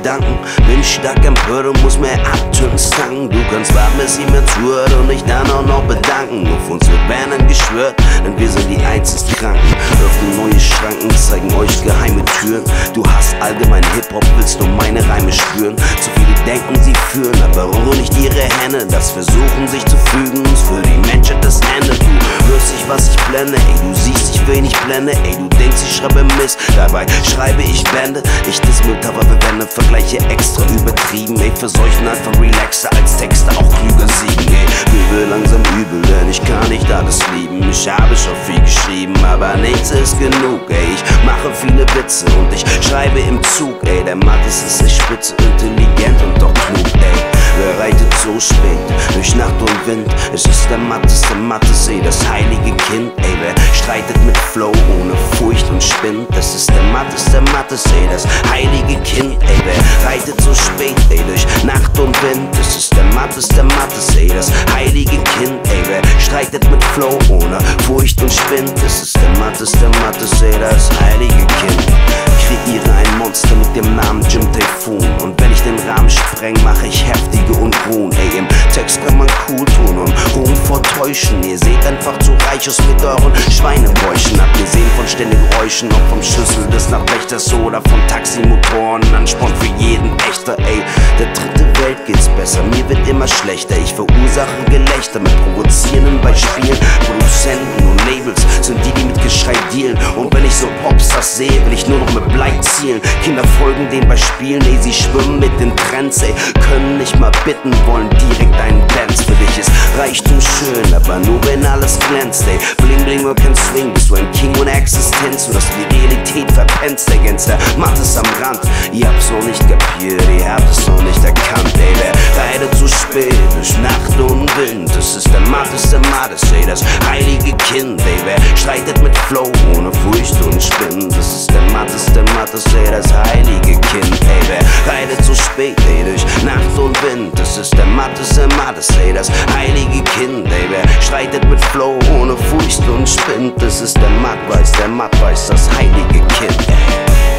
Gedanken. Bin stark empört und muss mehr Abtöns tanken. Du kannst warten, bis sie mir zuhört und mich dann auch noch bedanken. Auf uns wird Bannern geschwört, denn wir sind die einzigsten Kranken. Öffnen neue Schranken, zeigen euch geheime Türen. Du hast allgemein Hip-Hop, willst nur meine Reime spüren. Zu viele denken, sie führen, aber rühren nicht ihre Hände. Das Versuchen sich zu fügen, ist für die Menschheit was ich blende, ey, du siehst nicht, wen ich blende, ey, du denkst, ich schreibe Mist, dabei schreibe ich Blende. Ich das Metapher verwende, Vergleiche extra übertrieben, ey, für solchen einfach relaxer als Texte auch klüger siegen, ey. Wird langsam übel, denn ich kann nicht alles lieben. Ich habe schon viel geschrieben, aber nichts ist genug, ey. Ich mache viele Witze und ich schreibe im Zug, ey. Der Mattes ist nicht spitze, intelligent und doch klug, ey. Wind? Es ist der matteste Mattesee, das heilige Kind. Ey, wer streitet mit Flow ohne Furcht und spinnt? Das ist der matteste Mattesee, das heilige Kind. Ey, wer reitet so spät, ey, durch Nacht und Wind? Es ist der matteste Mattesee, das heilige Kind. Ey, wer streitet mit Flow ohne Furcht und spinnt? Das ist der matteste Mattesee, das heilige Kind. Kreiere ein Monster mit dem Namen Jim Typhoon. Und wenn ich den Rahmen spreng, mache ich heftige Unruhen. Cool tun und Ruhm vortäuschen. Ihr seht einfach zu reich aus mit euren Schweinebäuchen. Abgesehen von ständigen Räuschen, ob vom Schlüssel des Nachtwächters oder von Taximotoren. Ansporn für jeden Echter, ey. Der dritte Welt geht's besser, mir wird immer schlechter. Ich verursache Gelächter mit provozierenden Beispielen. Produzenten und Labels sind die, Geschrei dealen. Und wenn ich so Popstars sehe, will ich nur noch mit Blei zielen. Kinder folgen denen bei Spielen, ey, sie schwimmen mit den Trends, ey. Können nicht mal bitten, wollen direkt einen Dance. Für dich ist Reichtum schön, aber nur wenn alles glänzt, ey. Bling bling und kein Swing, bist du ein King ohne Existenz. Du die Realität verpennst, der Gänzer macht es am Rand. Ihr habt's noch nicht kapiert, ihr habt es noch nicht erkannt, ey. Wer reitet zu spät durch Nacht und Wind? Das ist der matteste Mattes, ey, das heilige Kind, ey. Wer streitet mit Flow ohne Furcht und Spinn? Das ist der matteste Mattes, ey, das heilige Kind, ey. Wer reitet zu spät, ey, durch Nacht und Wind? Das ist der matteste Mattes, ey, das heilige Kind, ey. Wer streitet mit Flow ohne Furcht und Spinn? Das ist der Matt weiß, der Matt weiß, das heilige Kind, ey.